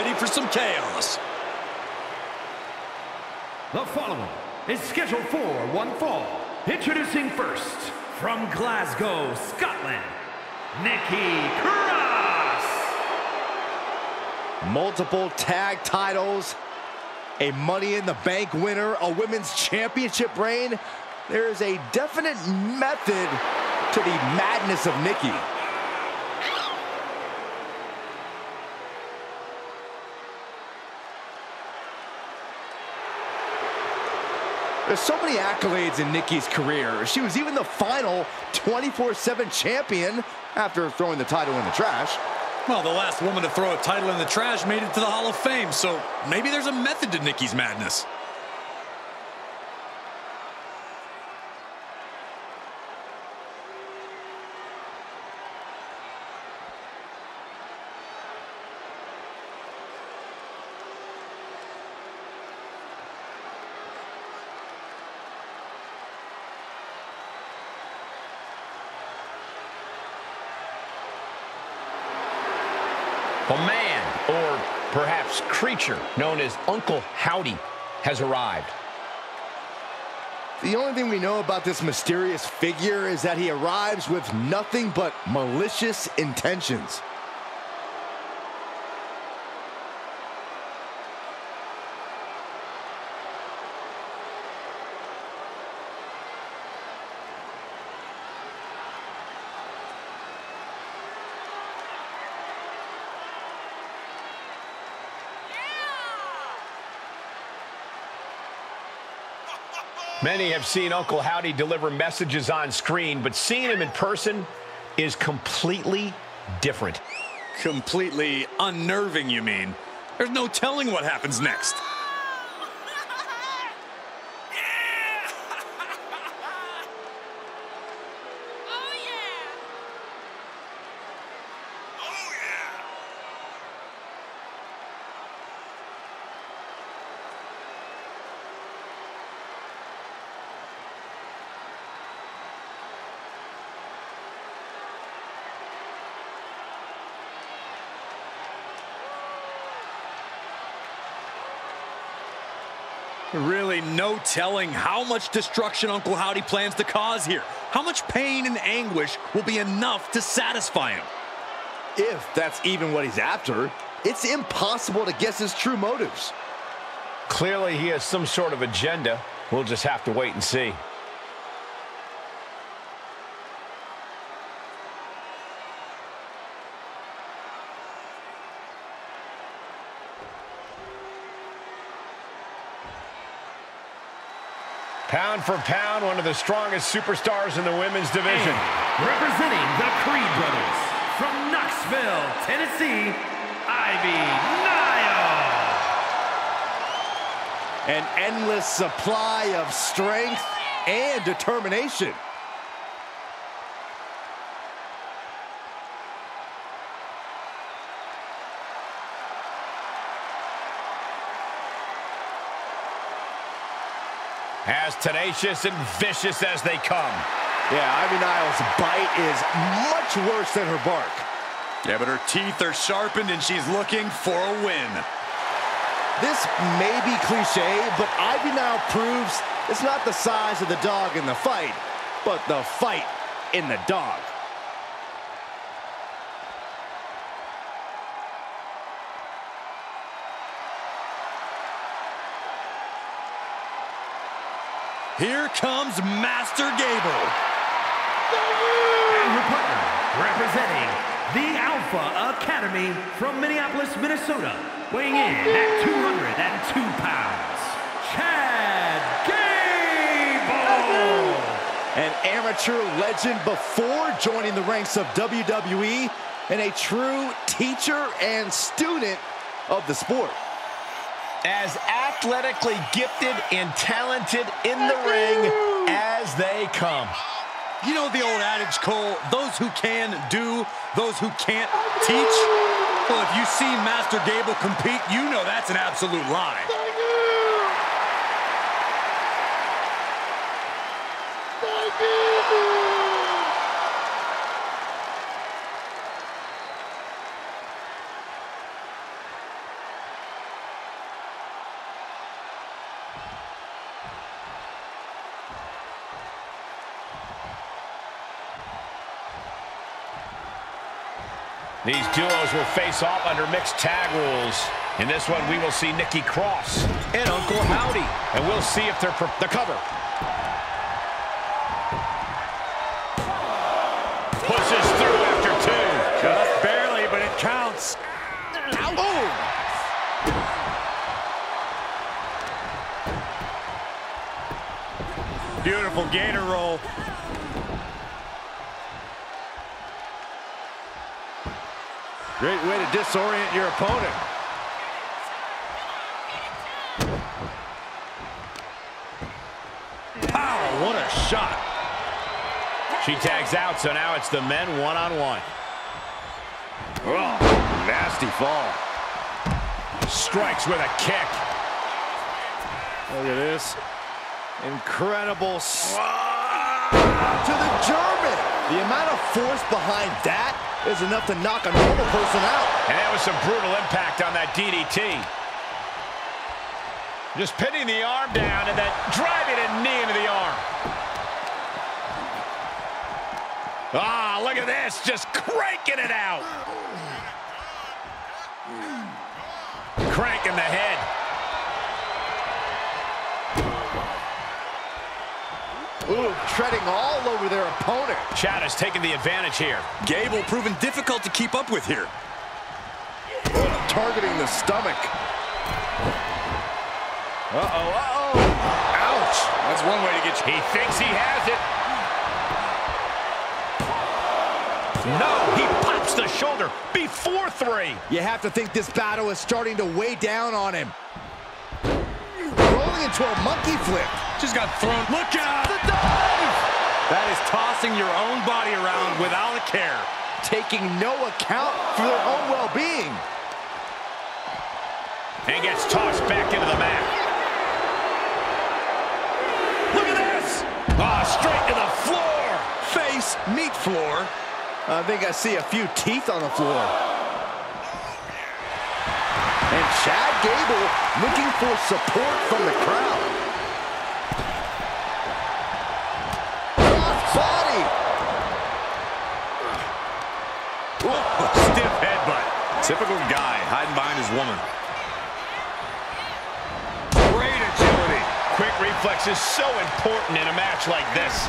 ready for some chaos. The following is scheduled for one fall. Introducing first, from Glasgow, Scotland, Nikki Cross. Multiple tag titles, a Money in the Bank winner, a Women's Championship reign. There is a definite method to the madness of Nikki. There's so many accolades in Nikki's career. She was even the final 24-7 champion after throwing the title in the trash. Well, the last woman to throw a title in the trash made it to the Hall of Fame, so maybe there's a method to Nikki's madness. A man, or perhaps creature, known as Uncle Howdy, has arrived. The only thing we know about this mysterious figure is that he arrives with nothing but malicious intentions. Many have seen Uncle Howdy deliver messages on screen, but seeing him in person is completely different. Completely unnerving, you mean? There's no telling what happens next. Oh, yeah! Oh, yeah! Really no telling how much destruction Uncle Howdy plans to cause here. How much pain and anguish will be enough to satisfy him? If that's even what he's after, it's impossible to guess his true motives. Clearly, he has some sort of agenda. We'll just have to wait and see. Pound for pound, one of the strongest superstars in the women's division. And representing the Creed brothers from Knoxville, Tennessee, Ivy Nile. An endless supply of strength and determination. As tenacious and vicious as they come. Yeah, Ivy Nile's bite is much worse than her bark. Yeah, but her teeth are sharpened and she's looking for a win. This may be cliche, but Ivy Nile proves it's not the size of the dog in the fight, but the fight in the dog. Here comes Master Gable. And her partner, representing the Alpha Academy from Minneapolis, Minnesota, weighing in at 202 pounds, Chad Gable. An amateur legend before joining the ranks of WWE and a true teacher and student of the sport. As athletically gifted and talented in the ring as they come. You know the old adage, Cole, those who can do, those who can't teach? Well, if you see Master Gable compete, you know that's an absolute lie. These duos will face off under mixed tag rules. In this one, we will see Nikki Cross and Uncle Howdy. And we'll see if they're the cover. Pushes through after two. Just barely, but it counts. Boom! Beautiful gator roll. Great way to disorient your opponent. Pow, what a shot. She tags out, so now it's the men one-on-one. Oh, nasty fall. Strikes with a kick. Look at this. Incredible to the German. The amount of force behind that is enough to knock a normal person out. And that was some brutal impact on that DDT. Just pinning the arm down and then driving a knee into the arm. Ah, look at this, just cranking it out. Cranking the head. Ooh, treading all over their opponent. Chad has taken the advantage here. Gable proving difficult to keep up with here. Targeting the stomach. Uh-oh, uh-oh. Ouch. That's one way to get you. He thinks he has it. No, he pops the shoulder before three. You have to think this battle is starting to weigh down on him. Rolling into a monkey flip. Just got thrown. Look out! The dive! That is tossing your own body around without a care. Taking no account for their own well-being. And gets tossed back into the mat. Look at this! Ah, straight to the floor. Face, meet floor. I think I see a few teeth on the floor. And Chad Gable looking for support from the crowd. Cross body. Stiff headbutt. Typical guy hiding behind his woman. Great agility. Quick reflex is so important in a match like this.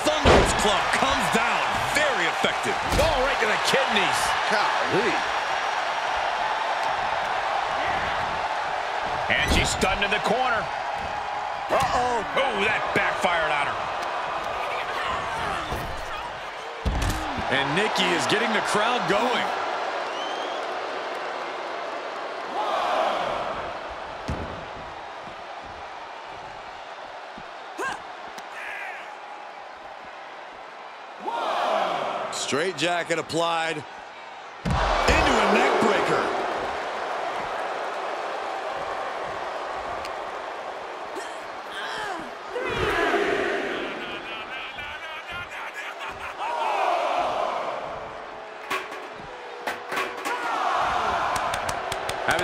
Thunderous club comes down. Very effective. Oh, right to the kidneys. Golly. And she's stunned in the corner. Uh-oh. Oh, that backfired on her. And Nikki is getting the crowd going. Straight jacket applied into a neck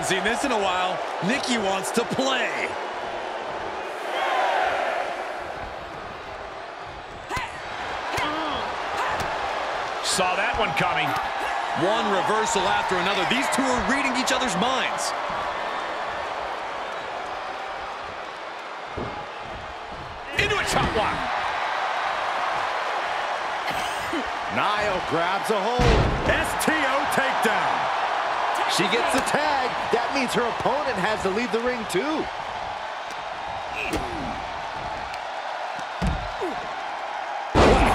Haven't seen this in a while. Nikki wants to play. Saw that one coming. One reversal after another. These two are reading each other's minds. Into a chop block. Nile grabs a hold. STO takedown. She gets the tag. That means her opponent has to leave the ring too.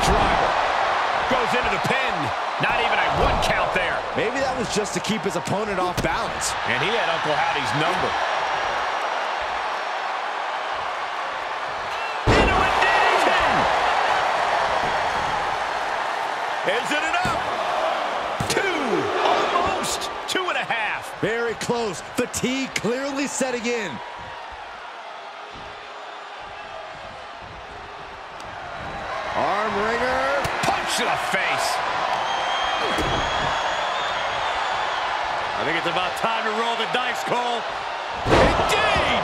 Driver. Goes into the pin. Not even a one count there. Maybe that was just to keep his opponent off balance. And he had Uncle Howdy's number. A. Is it enough? Two. Almost. Two and a half. Very close. Fatigue clearly setting in. Arm wringer. Punch to the face. I think it's about time to roll the dice, Cole. Indeed.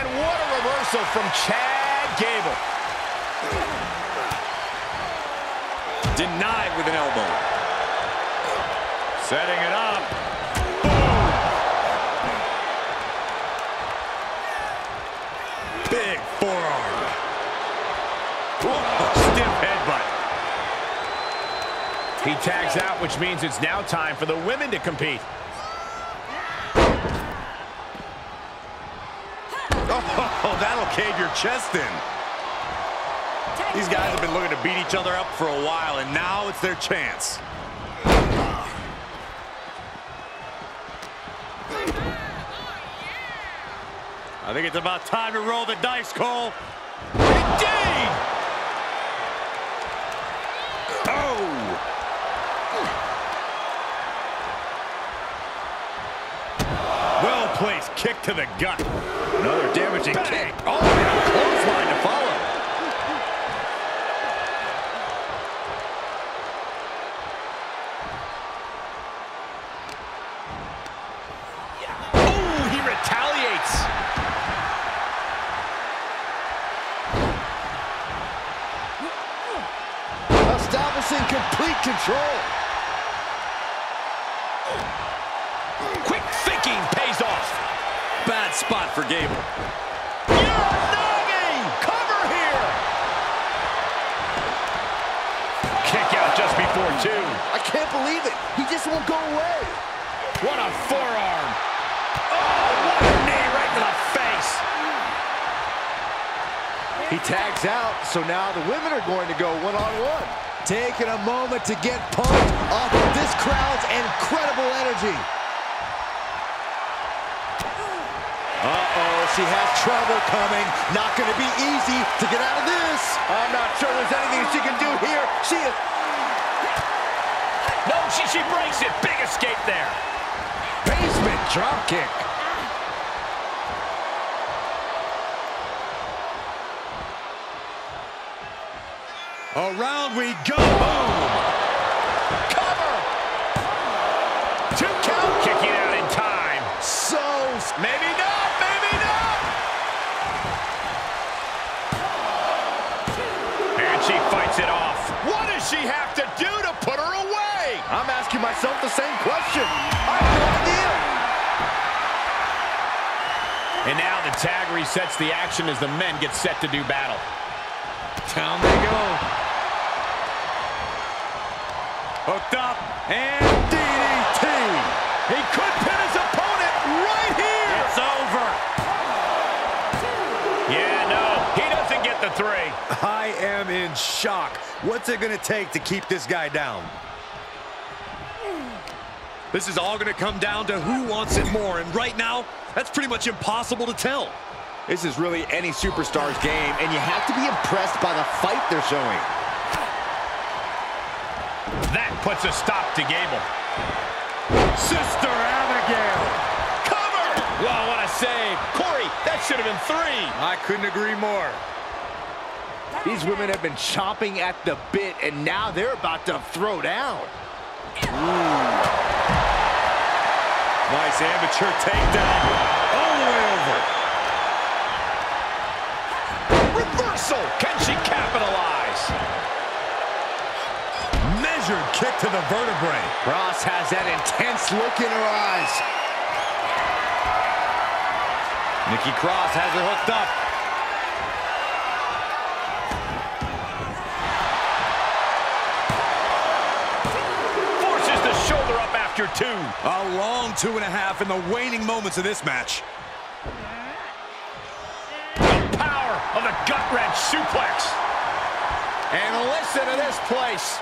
And what a reversal from Chad Gable. Denied with an elbow. Setting it up. Boom. Big forearm. Whoa, stiff headbutt. He tags out, which means it's now time for the women to compete. Oh, that'll cave your chest in. These guys have been looking to beat each other up for a while, and now it's their chance. I think it's about time to roll the dice, Cole. Indeed! Oh! Well-placed kick to the gut. Another damaging kick. Oh, and a two. I can't believe it. He just won't go away. What a forearm. Oh, what a knee right to the face. He tags out, so now the women are going to go one-on-one. Taking a moment to get pumped off of this crowd's incredible energy. Uh-oh, she has trouble coming. Not going to be easy to get out of this. I'm not sure there's anything she can do here. She is... She breaks it. Big escape there. Basement drop kick. Around we go. Boom. Cover. Two count. Kicking myself the same question. I have no idea. And now the tag resets the action as the men get set to do battle. Down they go. Hooked up and DDT. He could pin his opponent right here. It's over. Yeah, no, he doesn't get the three. I am in shock. What's it going to take to keep this guy down? This is all going to come down to who wants it more, and right now, that's pretty much impossible to tell. This is really any superstar's game, and you have to be impressed by the fight they're showing. That puts a stop to Gable. Sister Abigail. Cover! Well, what a save. Corey, that should have been three. I couldn't agree more. These women have been chomping at the bit, and now they're about to throw down. Nice amateur takedown. All the way over. Reversal. Can she capitalize? Measured kick to the vertebrae. Ross has that intense look in her eyes. Nikki Cross has her hooked up. After two. A long two and a half in the waning moments of this match. The power of the gut wrench suplex. And listen to this place.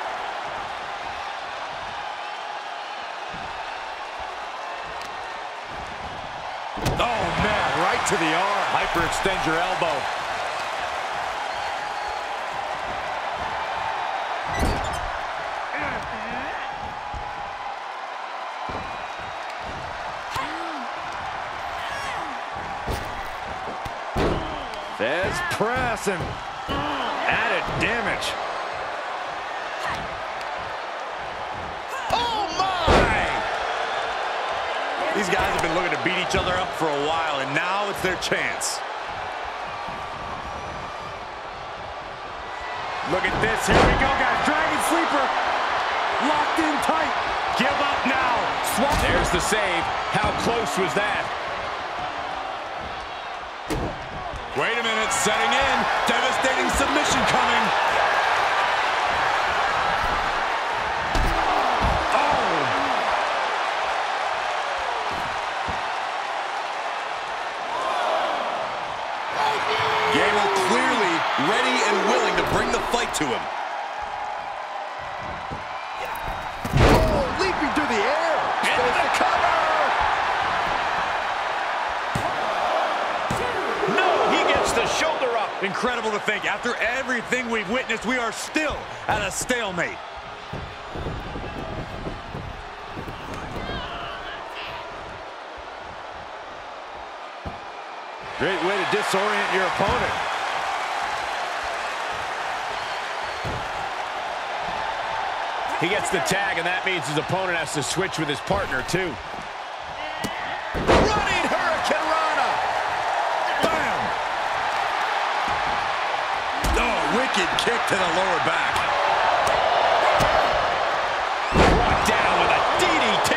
Oh, man, right to the arm. Hyperextend your elbow. Press and added damage. Oh, my! These guys have been looking to beat each other up for a while, and now it's their chance. Look at this. Here we go, guys. Dragon Sleeper. Locked in tight. Give up now. Swap. There's the save. How close was that? Setting in. Devastating submission coming. Oh. Gable clearly ready and willing to bring the fight to him. Everything we've witnessed, we are still at a stalemate. Great way to disorient your opponent. He gets the tag, and that means his opponent has to switch with his partner, too. Wicked kick to the lower back. Brought down with a DDT.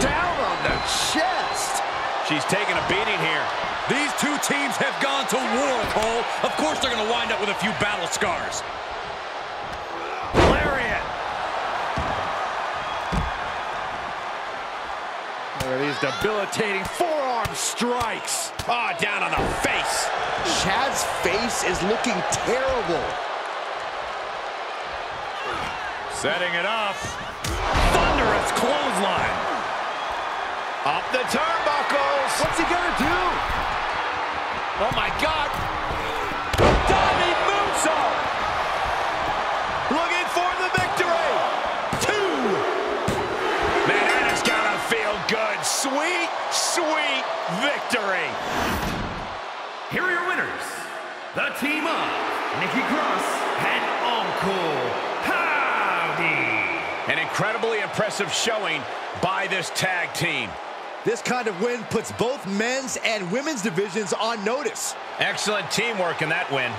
Down on the chest. She's taking a beating here. These two teams have gone to war, Cole. Of course they're going to wind up with a few battle scars. Lariat! Look at these debilitating forearm strikes. Oh, down on the face. Chad's face is looking terrible. Setting it up. Thunderous clothesline. Up the turnbuckles. What's he gonna do? Oh, my God. Diving moonsault. Looking for the victory. Two. Man, that has got to feel good. Sweet, sweet victory. Here are your winners. The team of Nikki Cross and Uncle Howdy. An incredibly impressive showing by this tag team. This kind of win puts both men's and women's divisions on notice. Excellent teamwork in that win.